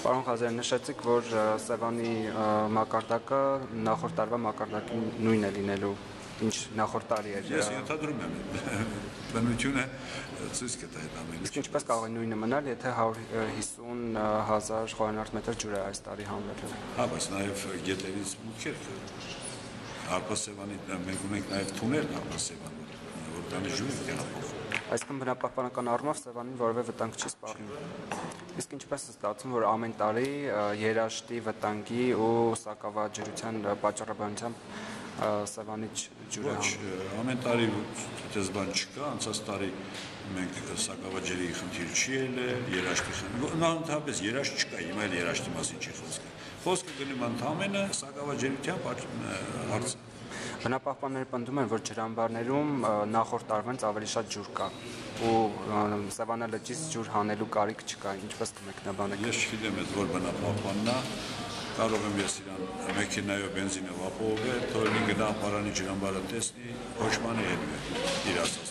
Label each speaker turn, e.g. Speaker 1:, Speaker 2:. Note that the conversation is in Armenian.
Speaker 1: Պարոն Ղազարյան, նշեցիք, որ Սևանի մակարդակը նախորդ տարվա մակարդակի նույնն է լինելու, ինչ նախորդ տարի էր։
Speaker 2: Ես ենթադրում եմ, բնությունը ցույց կտա այդ ամենը։
Speaker 1: Իսկ ինչպես կարող է նույնը մնալ, եթե 150 հազար խորանարդ մետր ջուր է այս տարի հանվել։
Speaker 2: Հա, բայց նաև գետերից մուտքեր Հարպասևանի մենք ունենք նաև թունել Հարպասևանում, որ դա ջուրը տեղափոխվում
Speaker 1: Այսինքն բնապահպանական առումով Սևանին որևէ վտանգ չի սպառնում։ Իսկ ինչպես է ստացվում, որ ամեն տարի երաշտի վտանգի ու սակավաջրության պատճառաբանությամբ Սևանի ջուրը
Speaker 2: Ոչ, ամեն տարի այդպես բան չկա, անցած տարի մենք սակավաջրի խնդիր չի ելել, երաշտի խնդիր։ Ընդհանրապես երաշտ չկա, հիմա էլ երաշտի մասին չի խոսքը։ Խոսքը գնում ընդհանրապես սակավաջրության հարցը
Speaker 1: Բնապահպանները պնդում են, որ ջրամբարներում նախորդ տարվանից ավելի շատ ջուր կա ու Սևանա լճից ջուր հանելու կարիք չկա, ինչպես կմեկնաբանեք։
Speaker 2: Ես չգիտեմ, այդ որ բնապահպանն է, կարող եմ ես իրան մեքենայով բենզինով ապահովել, թողնի գնա ապարանի ջրամբարը տեսնի, ոչ մանի հետ իր ասածներից